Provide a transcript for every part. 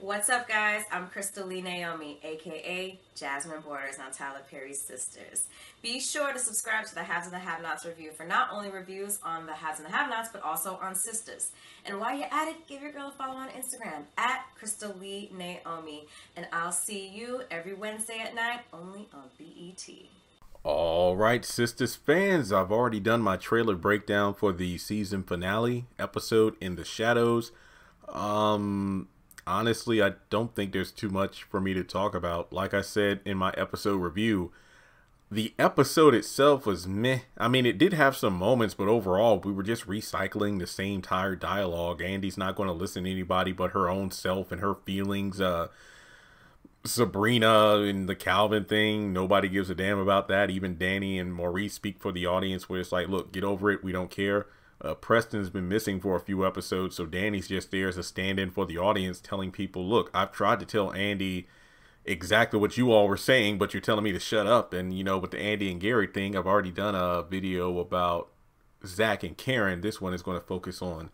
What's up, guys? I'm Crystal Lee Naomi, aka Jasmine Borders on Tyler Perry's Sistas. Be sure to subscribe to the Haves and the Have Nots review for not only reviews on the Haves and the Have Nots, but also on Sistas. And while you're at it, give your girl a follow on Instagram at Crystal Lee Naomi. And I'll see you every Wednesday at night only on BET. All right, Sistas fans, I've already done my trailer breakdown for the season finale episode in the shadows. Um, honestly, I don't think there's too much for me to talk about. Like I said in my episode review, the episode itself was meh. I mean, it did have some moments, but overall, we were just recycling the same tired dialogue. Andi's not going to listen to anybody but her own self and her feelings. Uh, Sabrina and the Calvin thing, nobody gives a damn about that. Even Danni and Maurice speak for the audience, where it's like, look, get over it. We don't care. Uh, Preston's been missing for a few episodes, so Danni's just there as a stand-in for the audience, telling people, "Look, I've tried to tell Andi exactly what you all were saying, but you're telling me to shut up." And you know, with the Andi and Gary thing, I've already done a video about Zac and Karen. This one is going to focus on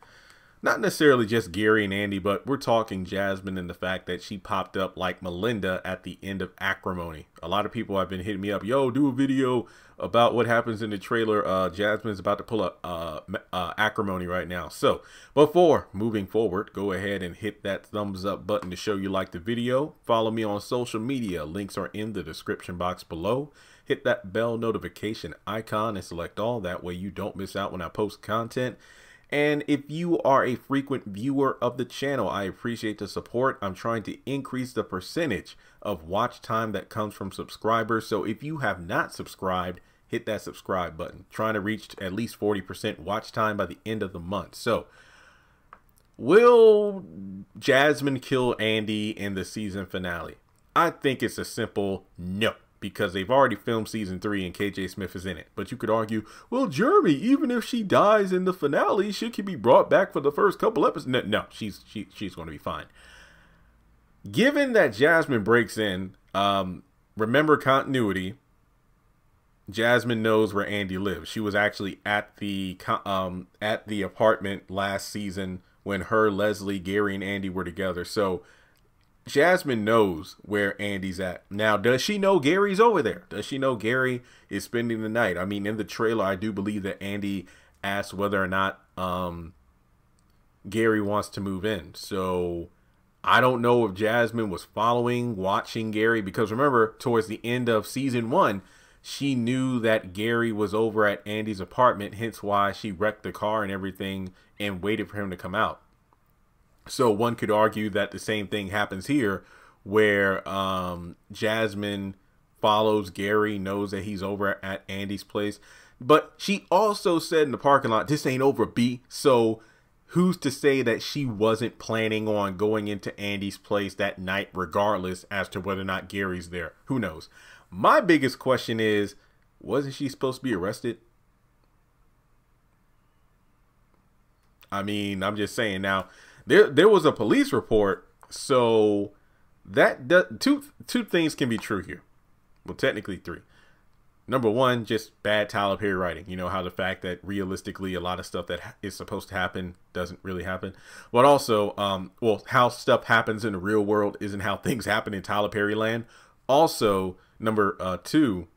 not necessarily just Gary and Andi, but we're talking Jasmine and the fact that she popped up like Melinda at the end of Acrimony. A lot of people have been hitting me up, yo, do a video about what happens in the trailer. Uh, Jasmine's about to pull up uh, uh, Acrimony right now. So before moving forward, go ahead and hit that thumbs up button to show you like the video. Follow me on social media. Links are in the description box below. Hit that bell notification icon and select all. That way you don't miss out when I post content. And if you are a frequent viewer of the channel, I appreciate the support. I'm trying to increase the percentage of watch time that comes from subscribers. So if you have not subscribed, hit that subscribe button. Trying to reach at least 40% watch time by the end of the month. So will Jasmine kill Andi in the season finale? I think it's a simple no because they've already filmed season three and KJ Smith is in it. But you could argue, well, Jeremy, even if she dies in the finale, she could be brought back for the first couple episodes. No, no she's she, she's going to be fine. Given that Jasmine breaks in, um, remember continuity. Jasmine knows where Andi lives. She was actually at the um, at the apartment last season when her, Leslie, Gary, and Andi were together. So Jasmine knows where Andi's at. Now, does she know Gary's over there? Does she know Gary is spending the night? I mean, in the trailer, I do believe that Andi asked whether or not um, Gary wants to move in. So I don't know if Jasmine was following, watching Gary, because remember, towards the end of season one, she knew that Gary was over at Andi's apartment, hence why she wrecked the car and everything and waited for him to come out. So one could argue that the same thing happens here, where um, Jasmine follows Gary, knows that he's over at Andi's place. But she also said in the parking lot, this ain't over, B. So who's to say that she wasn't planning on going into Andi's place that night, regardless as to whether or not Gary's there? Who knows? My biggest question is, wasn't she supposed to be arrested? I mean, I'm just saying now, there there was a police report, so that, that two two things can be true here. Well, technically three. Number one, just bad Tyler Perry writing. You know how the fact that realistically a lot of stuff that is supposed to happen doesn't really happen. But also, um, well, how stuff happens in the real world isn't how things happen in Tyler Perry land. Also, number uh, two,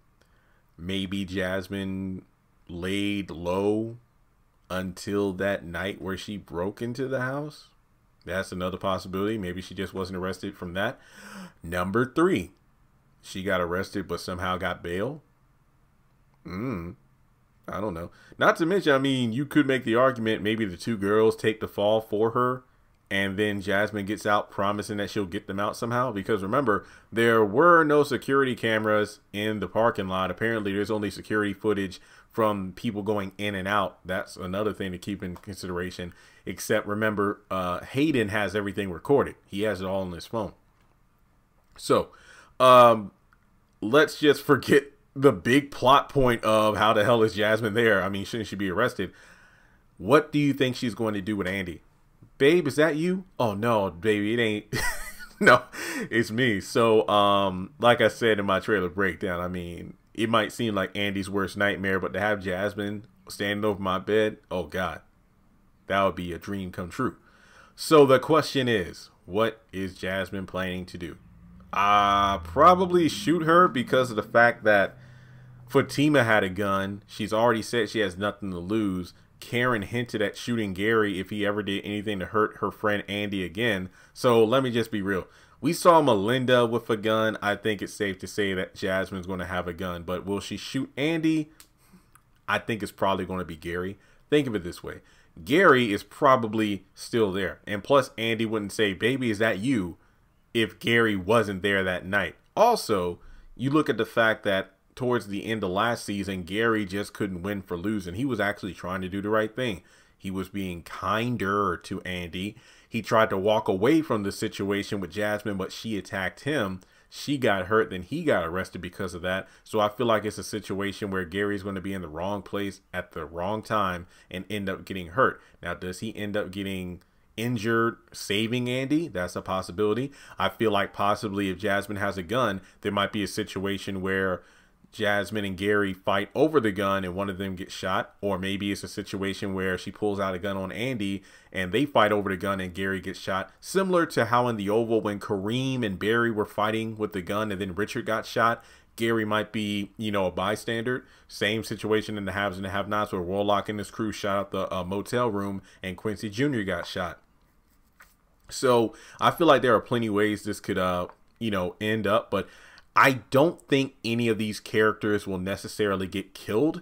maybe Jasmine laid low until that night where she broke into the house. That's another possibility. Maybe she just wasn't arrested from that. Number three, she got arrested but somehow got bail. Hmm. I don't know. Not to mention, I mean, you could make the argument maybe the two girls take the fall for her and then Jasmine gets out promising that she'll get them out somehow. Because remember, there were no security cameras in the parking lot. Apparently, there's only security footage from people going in and out. That's another thing to keep in consideration. Except remember, uh, Hayden has everything recorded. He has it all on his phone. So, um, let's just forget the big plot point of how the hell is Jasmine there. I mean, shouldn't she be arrested? What do you think she's going to do with Andi? Babe, is that you? Oh no, baby, it ain't. no, it's me. So, um, like I said in my trailer breakdown, I mean, it might seem like Andi's worst nightmare, but to have Jasmine standing over my bed, oh God, that would be a dream come true. So the question is, what is Jasmine planning to do? Uh, probably shoot her because of the fact that Fatima had a gun. She's already said she has nothing to lose. Karen hinted at shooting Gary if he ever did anything to hurt her friend Andi again. So let me just be real. We saw Melinda with a gun. I think it's safe to say that Jasmine's going to have a gun. But will she shoot Andi? I think it's probably going to be Gary. Think of it this way Gary is probably still there. And plus, Andi wouldn't say, Baby, is that you? if Gary wasn't there that night. Also, you look at the fact that towards the end of last season, Gary just couldn't win for losing. He was actually trying to do the right thing. He was being kinder to Andi. He tried to walk away from the situation with Jasmine, but she attacked him. She got hurt, then he got arrested because of that. So I feel like it's a situation where Gary's going to be in the wrong place at the wrong time and end up getting hurt. Now, does he end up getting injured saving Andi. That's a possibility. I feel like possibly if Jasmine has a gun, there might be a situation where Jasmine and Gary fight over the gun and one of them gets shot. Or maybe it's a situation where she pulls out a gun on Andi and they fight over the gun and Gary gets shot. Similar to how in the Oval when Kareem and Barry were fighting with the gun and then Richard got shot. Gary might be, you know, a bystander. Same situation in the haves and the have-nots where Warlock and his crew shot out the uh, motel room and Quincy Jr. got shot. So I feel like there are plenty ways this could, uh, you know, end up, but I don't think any of these characters will necessarily get killed,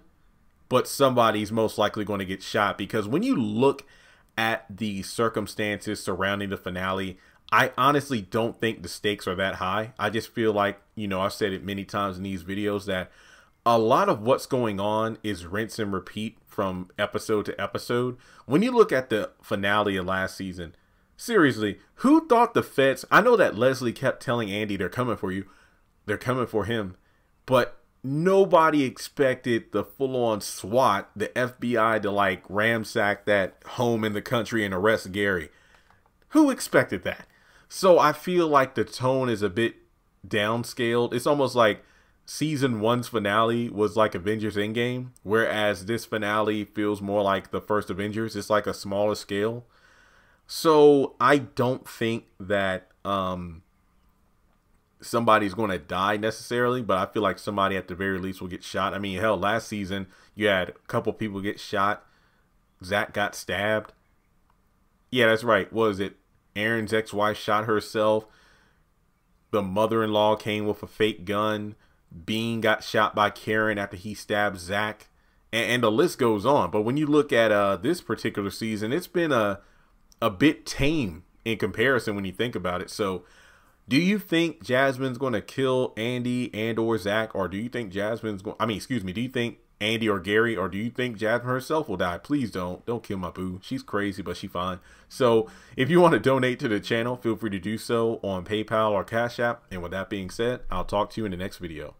but somebody's most likely going to get shot because when you look at the circumstances surrounding the finale, I honestly don't think the stakes are that high. I just feel like, you know, I've said it many times in these videos that a lot of what's going on is rinse and repeat from episode to episode. When you look at the finale of last season, Seriously, who thought the feds? I know that Leslie kept telling Andi they're coming for you, they're coming for him, but nobody expected the full-on SWAT, the FBI, to like ransack that home in the country and arrest Gary. Who expected that? So I feel like the tone is a bit downscaled. It's almost like season one's finale was like Avengers Endgame, whereas this finale feels more like the first Avengers. It's like a smaller scale. So I don't think that um, somebody's going to die necessarily, but I feel like somebody at the very least will get shot. I mean, hell, last season you had a couple people get shot. Zac got stabbed. Yeah, that's right. Was it? Aaron's ex-wife shot herself. The mother-in-law came with a fake gun. Bean got shot by Karen after he stabbed Zac. And, and the list goes on. But when you look at uh, this particular season, it's been a a bit tame in comparison when you think about it. So, do you think Jasmine's going to kill Andi and or Zac, or do you think Jasmine's going? I mean, excuse me. Do you think Andi or Gary, or do you think Jasmine herself will die? Please don't. Don't kill my boo. She's crazy, but she's fine. So, if you want to donate to the channel, feel free to do so on PayPal or Cash App. And with that being said, I'll talk to you in the next video.